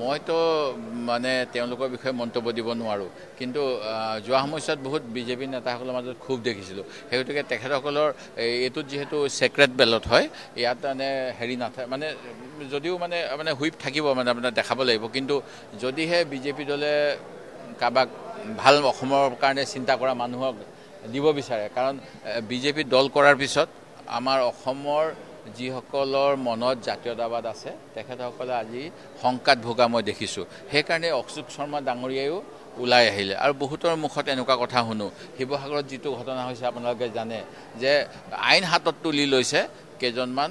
মইতো মানে তেওঁলোকৰ বিষয়ে মন্তব্য দিব নোৱাৰোঁ। কিন্তু যোৱা সময়ছোৱাত বহুত বিজেপি নেতাসকলৰ মাজত ক্ষোভ দেখিছিলোঁ। সেই গতিকে তেখেতসকলৰ এইটোত যিহেতু ছেক্ৰেট বেলট হয় ইয়াত মানে হেৰি নাথাকে মানে যদিও মানে মানে হুইপ থাকিব মানে আপোনাৰ দেখাব লাগিব। কিন্তু যদিহে বিজেপি দলে কাৰোবাক ভাল অসমৰ কাৰণে চিন্তা কৰা মানুহক দিব বিচাৰে কাৰণ বিজেপি দল কৰাৰ পিছত আমাৰ অসমৰ যিসকলৰ মনত জাতীয়তাবাদ আছে তেখেতসকলে আজি শংকাত ভোগা মই দেখিছোঁ। সেইকাৰণে অশোক শৰ্মা ডাঙৰীয়াইও ওলাই আহিলে। আৰু বহুতৰ মুখত এনেকুৱা কথা শুনো শিৱসাগৰত যিটো ঘটনা হৈছে আপোনালোকে জানে যে আইন হাতত তুলি লৈছে কেইজনমান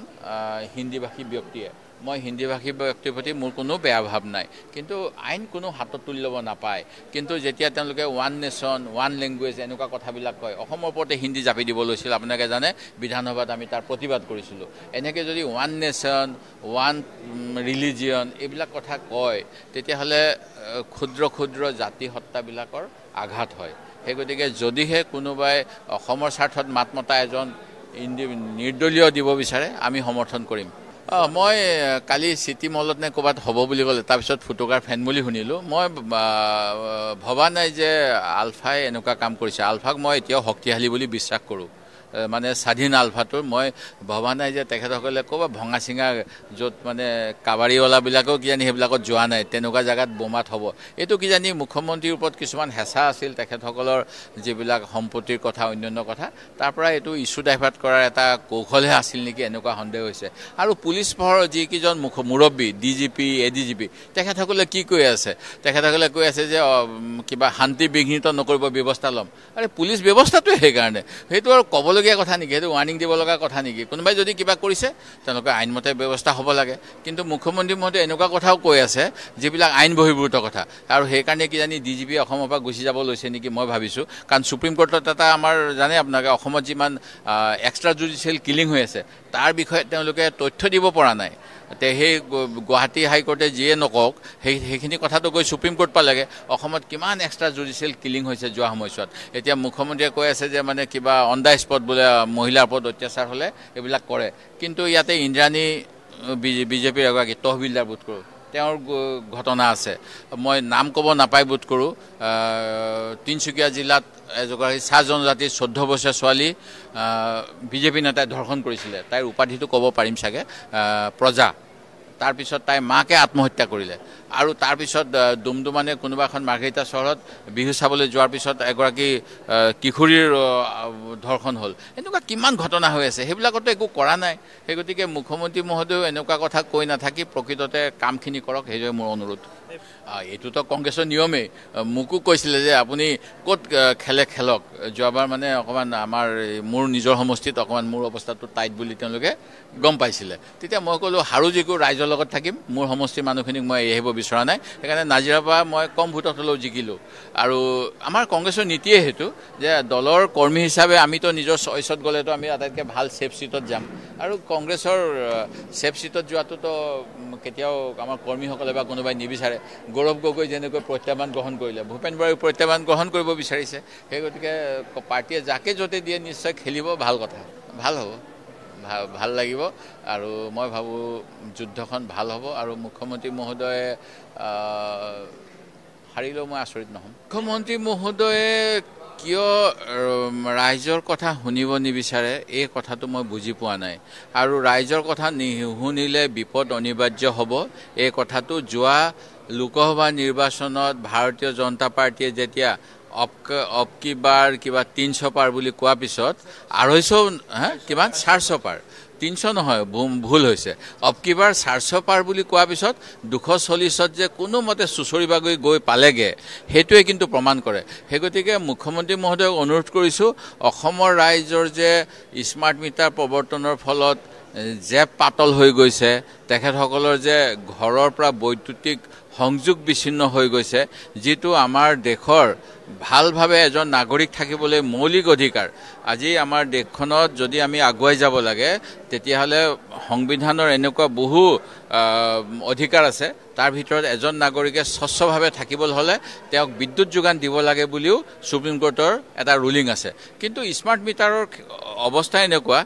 হিন্দীভাষী ব্যক্তিয়ে। মই হিন্দীভাষী ব্যক্তিৰ প্ৰতি মোৰ কোনো বেয়া ভাৱ নাই। কিন্তু আইন কোনো হাতত তুলি ল'ব নাপায়। কিন্তু যেতিয়া তেওঁলোকে ওৱান নেশ্যন ওৱান লেংগুৱেজ এনেকুৱা কথাবিলাক কয় অসমৰ ওপৰতে হিন্দী জাপি দিব লৈছিল। আপোনালোকে জানে বিধানসভাত আমি তাৰ প্ৰতিবাদ কৰিছিলোঁ। এনেকৈ যদি ওৱান নেশ্যন ওৱান ৰিলিজিয়ন এইবিলাক কথা কয় তেতিয়াহ'লে ক্ষুদ্ৰ ক্ষুদ্ৰ জাতি সত্তাবিলাকৰ আঘাত হয়। সেই গতিকে যদিহে কোনোবাই অসমৰ স্বাৰ্থত মাত মতা এজন নিৰ্দলীয় দিব বিচাৰে আমি সমৰ্থন কৰিম। মই কালি চিটি মলত নে ক'ৰবাত হ'ব বুলি ক'লে তাৰপিছত ফুটুকাৰ ফেন বুলি শুনিলোঁ। মই ভবা নাই যে আলফাই এনেকুৱা কাম কৰিছে। আলফাক মই এতিয়াও শক্তিশালী বুলি বিশ্বাস কৰোঁ। মানে স্বাধীন আলফাটোৰ মই ভবা নাই যে তেখেতসকলে ক'ৰবাত ভঙা চিঙা য'ত মানে কাবাৰীৱালাবিলাকেও কিজানি সেইবিলাকত যোৱা নাই তেনেকুৱা জেগাত বোমাত হ'ব। এইটো কিজানি মুখ্যমন্ত্ৰীৰ ওপৰত কিছুমান হেঁচা আছিল তেখেতসকলৰ যিবিলাক সম্পত্তিৰ কথা অন্যান্য কথা তাৰ পৰা এইটো ইছ্যু ডাইভাৰ্ট কৰাৰ এটা কৌশলহে আছিল নেকি এনেকুৱা সন্দেহ হৈছে। আৰু পুলিচ প্ৰহৰৰ যিকেইজন মুখ মুৰব্বী D G P A D G P তেখেতসকলে কি কৈ আছে? তেখেতসকলে কৈ আছে যে কিবা শান্তি বিঘ্নিত নকৰিব ব্যৱস্থা ল'ম। আৰে পুলিচ ব্যৱস্থাটোৱে সেইকাৰণে। সেইটো আৰু ক'বলৈ দিবলগীয়া কথা নেকি? সেইটো ৱাৰ্ণিং দিব লগা কথা নেকি? কোনোবাই যদি কিবা কৰিছে তেওঁলোকে আইনমতে ব্যৱস্থা হ'ব লাগে। কিন্তু মুখ্যমন্ত্ৰী মহোদয় এনেকুৱা কথাও কৈ আছে যিবিলাক আইন বহিৰ্ভূত কথা। আৰু সেইকাৰণে কিজানি ডি জি পি অসমৰ পৰা গুচি যাব লৈছে নেকি মই ভাবিছোঁ। কাৰণ ছুপ্ৰিম কোৰ্টত এটা আমাৰ জানে আপোনালোকে অসমত যিমান এক্সট্ৰা জুডিচিয়েল কিলিং হৈ আছে তাৰ বিষয়ে তেওঁলোকে তথ্য দিব পৰা নাই। তে সেই গুৱাহাটী হাইকোৰ্টে যিয়ে নকওক সেই সেইখিনি কথাটো গৈ ছুপ্ৰিম কোৰ্ট পালেগৈ। অসমত কিমান এক্সট্ৰা জুডিচিয়েল কিলিং হৈছে যোৱা সময়ছোৱাত। এতিয়া মুখ্যমন্ত্ৰীয়ে কৈ আছে যে মানে কিবা অন দ্য স্পট বোলে মহিলাৰ ওপৰত অত্যাচাৰ হ'লে এইবিলাক কৰে। কিন্তু ইয়াতে ইন্দ্ৰাণী বিজেপিৰ এগৰাকী তহবিলদাৰ বোধ কৰোঁ। তেওঁৰ ঘটনা আছে। মই নাম ক'ব নাপাই বোধ কৰোঁ। তিনিচুকীয়া জিলাত এগৰাকী চাহ জনজাতিৰ চৈধ্য বছৰীয়া ছোৱালী বিজেপি নেতাই ধৰ্ষণ কৰিছিলে। তাইৰ উপাধিটো ক'ব পাৰিম চাগে। প্ৰজা। তাৰপিছত তাইৰ মাকে আত্মহত্যা কৰিলে। আৰু তাৰপিছত ডুমডুমানে কোনোবা এখন মাৰ্ঘেৰিটা চহৰত বিহু চাবলৈ যোৱাৰ পিছত এগৰাকী কিশোৰীৰ ধৰ্ষণ হ'ল। এনেকুৱা কিমান ঘটনা হৈ আছে সেইবিলাকতো একো কৰা নাই। সেই গতিকে মুখ্যমন্ত্ৰী মহোদয়েও এনেকুৱা কথা কৈ নাথাকি প্ৰকৃততে কামখিনি কৰক সেইটোৱে মোৰ অনুৰোধ। এইটোতো কংগ্ৰেছৰ নিয়মেই। মোকো কৈছিলে যে আপুনি ক'ত খেলে খেলক। যোৱাবাৰ মানে অকণমান আমাৰ মোৰ নিজৰ সমষ্টিত অকণমান মোৰ অৱস্থাটো টাইট বুলি তেওঁলোকে গম পাইছিলে। তেতিয়া মই ক'লোঁ হাৰো ৰাইজৰ লগত থাকিম। মোৰ সমষ্টিৰ মানুহখিনিক মই আহিব বিচৰা নাই। সেইকাৰণে নাজিৰাৰ পৰা মই কম ভোটত হ'লেও জিকিলোঁ। আৰু আমাৰ কংগ্ৰেছৰ নীতিয়ে সেইটো যে দলৰ কৰ্মী হিচাপে আমিতো নিজৰ চইচত গ'লেতো আমি আটাইতকৈ ভাল ছেফ ছিটত যাম। আৰু কংগ্ৰেছৰ ছেফ ছিটত যোৱাটোতো কেতিয়াও আমাৰ কৰ্মীসকলে বা কোনোবাই নিবিচাৰে। গৌৰৱ গগৈ যেনেকৈ প্ৰত্যাহ্বান গ্ৰহণ কৰিলে ভূপেন বৰাই প্ৰত্যাহ্বান গ্ৰহণ কৰিব বিচাৰিছে। সেই গতিকে পাৰ্টীয়ে যাকে য'তে দিয়ে নিশ্চয় খেলিব ভাল কথা। ভাল হ'ব। ভাল লাগিব আৰু মই ভাবোঁ যুদ্ধখন ভাল হ'ব আৰু মুখ্যমন্ত্ৰী মহোদয়ে হাৰিলেও মই আচৰিত নহ'ম। মুখ্যমন্ত্ৰী মহোদয়ে কিয় ৰাইজৰ কথা শুনিব নিবিচাৰে এই কথাটো মই বুজি পোৱা নাই। আৰু ৰাইজৰ কথা নুশুনিলে বিপদ অনিবাৰ্য হ'ব এই কথাটো যোৱা লোকসভা নিৰ্বাচনত ভাৰতীয় জনতা পাৰ্টীয়ে যেতিয়া অপ অপকি বাৰ কিবা তিনিশ পাৰ বুলি কোৱাৰ পিছত আঢ়ৈশ কিমান? চাৰিশ পাৰ। তিনিশ নহয় ভুল হৈছে। অপকিবাৰ চাৰিশ পাৰ বুলি কোৱাৰ পিছত দুশ চল্লিছত যে কোনোমতে চুচৰি বাগৰি গৈ পালেগৈ সেইটোৱে কিন্তু প্ৰমাণ কৰে। সেই গতিকে মুখ্যমন্ত্ৰী মহোদয়ক অনুৰোধ কৰিছোঁ অসমৰ ৰাইজৰ যে স্মাৰ্ট মিটাৰ প্ৰৱৰ্তনৰ ফলত জেপ পাতল হৈ গৈছে তেখেতসকলৰ যে ঘৰৰ পৰা বৈদ্যুতিক সংযোগ বিচ্ছিন্ন হৈ গৈছে যিটো আমাৰ দেশৰ ভালভাৱে এজন নাগৰিক থাকিবলৈ মৌলিক অধিকাৰ। আজি আমাৰ দেশখনত যদি আমি আগুৱাই যাব লাগে তেতিয়াহ'লে সংবিধানৰ এনেকুৱা বহু অধিকাৰ আছে। তাৰ ভিতৰত এজন নাগৰিকে স্বচ্ছভাৱে থাকিবলৈ হ'লে তেওঁক বিদ্যুৎ যোগান দিব লাগে বুলিও ছুপ্ৰিম কোৰ্টৰ এটা ৰুলিং আছে। কিন্তু স্মাৰ্ট মিটাৰৰ অৱস্থা এনেকুৱা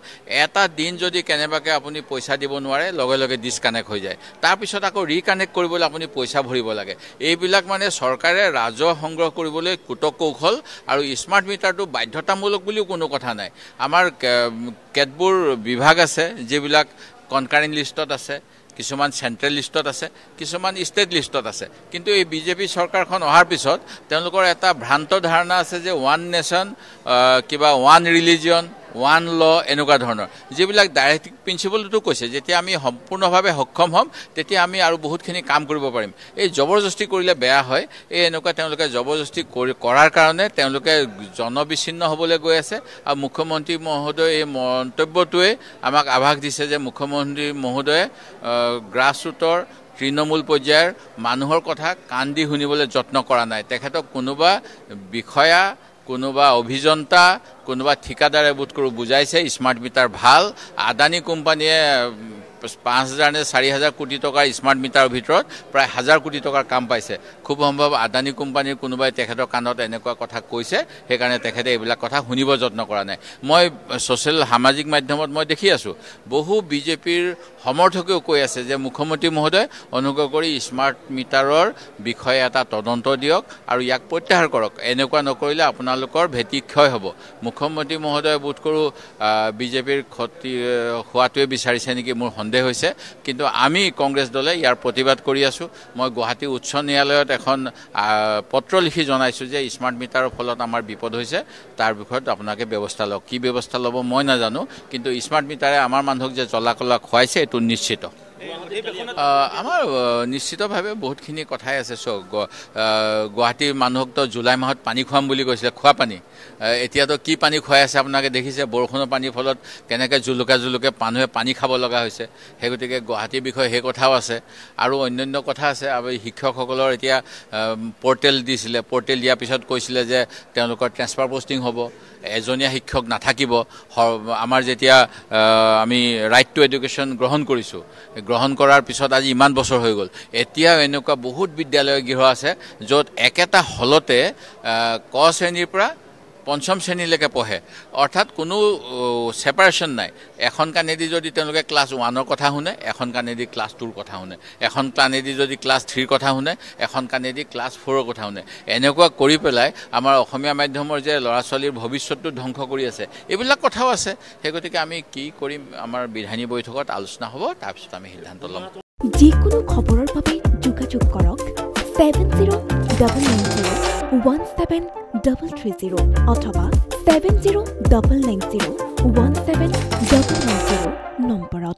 এটা দিন যদি কেনেবাকৈ আপুনি পইচা দিব নোৱাৰে লগে লগে ডিছকানেক্ট হৈ যায়। তাৰপিছত আকৌ ৰিকানেক্ট কৰিবলৈ আপুনি পইচা ভৰিব লাগে। এইবিলাক মানে চৰকাৰে ৰাজহ সংগ্ৰহ কৰিবলৈ কুটক কৌশল আৰু স্মাৰ্ট মিটাৰটো বাধ্যতামূলক বুলিও কোনো কথা নাই। আমাৰ কেতবোৰ বিভাগ আছে যিবিলাক কনকাৰেণ্ট লিষ্টত আছে কিছুমান চেণ্ট্ৰেল লিষ্টত আছে কিছুমান ষ্টেট লিষ্টত আছে। কিন্তু এই বিজেপি চৰকাৰখন অহাৰ পিছত তেওঁলোকৰ এটা ভ্ৰান্ত ধাৰণা আছে যে ওৱান নেশ্যন কিবা ওৱান ৰিলিজিয়ন ওৱান ল এনেকুৱা ধৰণৰ। যিবিলাক ডাইৰেক্ট প্ৰিন্সিপলটো কৈছে যেতিয়া আমি সম্পূৰ্ণভাৱে সক্ষম হ'ম তেতিয়া আমি আৰু বহুতখিনি কাম কৰিব পাৰিম। এই জবৰদস্তি কৰিলে বেয়া হয়। এই এনেকুৱা তেওঁলোকে জবৰদস্তি কৰি কৰাৰ কাৰণে তেওঁলোকে জনবিচ্ছিন্ন হ'বলৈ গৈ আছে। আৰু মুখ্যমন্ত্ৰী মহোদয় এই মন্তব্যটোৱে আমাক আভাস দিছে যে মুখ্যমন্ত্ৰী মহোদয়ে গ্ৰাছ ৰুটৰ তৃণমূল পৰ্যায়ৰ মানুহৰ কথা কাণ দি শুনিবলৈ যত্ন কৰা নাই। তেখেতক কোনোবা বিষয়া কোনোবা অভিযন্তা কোনোবা ঠিকাদাৰে বোধ কৰোঁ বুজাইছে স্মাৰ্ট মিটাৰ ভাল। আদানী কোম্পানীয়ে পাঁচ হাজাৰ নে চাৰি হাজাৰ কোটি টকাৰ স্মাৰ্ট মিটাৰৰ ভিতৰত প্ৰায় হাজাৰ কোটি টকাৰ কাম পাইছে। খুব সম্ভৱ আদানী কোম্পানীৰ কোনোবাই তেখেতৰ কাণত এনেকুৱা কথা কৈছে সেইকাৰণে তেখেতে এইবিলাক কথা শুনিব যত্ন কৰা নাই। মই ছ'চিয়েল সামাজিক মাধ্যমত মই দেখি আছোঁ বহু বিজেপিৰ সমৰ্থকেও কৈ আছে যে মুখ্যমন্ত্ৰী মহোদয় অনুগ্ৰহ কৰি স্মাৰ্ট মিটাৰৰ বিষয়ে এটা তদন্ত দিয়ক আৰু ইয়াক প্ৰত্যাহাৰ কৰক। এনেকুৱা নকৰিলে আপোনালোকৰ ভেটি ক্ষয় হ'ব। মুখ্যমন্ত্ৰী মহোদয়ে বোধ কৰোঁ বিজেপিৰ ক্ষতি হোৱাটোৱে বিচাৰিছে নেকি মোৰ সন্দেহ। হৈছে। কিন্তু আমি কংগ্ৰেছ দলে ইয়াৰ প্ৰতিবাদ কৰি আছোঁ। মই গুৱাহাটী উচ্চ ন্যায়ালয়ত এখন পত্ৰ লিখি জনাইছোঁ যে স্মাৰ্ট মিটাৰৰ ফলত আমাৰ বিপদ হৈছে। তাৰ বিষয়ত আপোনালোকে ব্যৱস্থা লওক। কি ব্যৱস্থা ল'ব মই নাজানো। কিন্তু স্মাৰ্ট মিটাৰে আমাৰ মানুহক যে জ্বলা কলা খুৱাইছে এইটো নিশ্চিত। আমাৰ নিশ্চিতভাৱে বহুতখিনি কথাই আছে চক গুৱাহাটীৰ মানুহকতো জুলাই মাহত পানী খুৱাম বুলি কৈছিলে খোৱা পানী। এতিয়াতো কি পানী খুৱাই আছে আপোনালোকে দেখিছে বৰষুণৰ পানীৰ ফলত কেনেকৈ জুলুকা জুলুকে মানুহে পানী খাব লগা হৈছে। সেই গতিকে গুৱাহাটীৰ বিষয়ে সেই কথাও আছে। আৰু অন্যান্য কথা আছে আৰু শিক্ষকসকলৰ এতিয়া পৰ্টেল দিছিলে পৰ্টেল দিয়াৰ পিছত কৈছিলে যে তেওঁলোকৰ ট্ৰেন্সফাৰ পষ্টিং হ'ব। এজনীয়া শিক্ষক নাথাকিব আমাৰ যেতিয়া আমি ৰাইট টু এডুকেশ্যন গ্ৰহণ কৰিছোঁ গ্ৰহণ কৰাৰ পিছত আজি ইমান বছৰ হৈ গ'ল। এতিয়াও এনেকুৱা বহুত বিদ্যালয় গৃহ আছে য'ত একেটা হলতে ক শ্ৰেণীৰ পৰা পঞ্চম শ্ৰেণীলৈকে পঢ়ে। অৰ্থাৎ কোনো ছেপাৰেশ্যন নাই। এখন কাণেদি যদি তেওঁলোকে ক্লাছ ওৱানৰ কথা শুনে এখন কাণেদি ক্লাছ টুৰ কথা শুনে। এখন কাণেদি যদি ক্লাছ থ্ৰীৰ কথা শুনে এখন কাণেদি ক্লাছ ফ'ৰৰ কথা শুনে। এনেকুৱা কৰি পেলাই আমাৰ অসমীয়া মাধ্যমৰ যে ল'ৰা ছোৱালীৰ ভৱিষ্যতটো ধ্বংস কৰি আছে এইবিলাক কথাও আছে। সেই গতিকে আমি কি কৰিম আমাৰ বিধানী বৈঠকত আলোচনা হ'ব তাৰপিছত আমি সিদ্ধান্ত ল'ম। যিকোনো খবৰৰ বাবে যোগাযোগ কৰক one seven double three zero' অথবা seven zero' double nine zero' one seven double nine zero' নম্বৰত।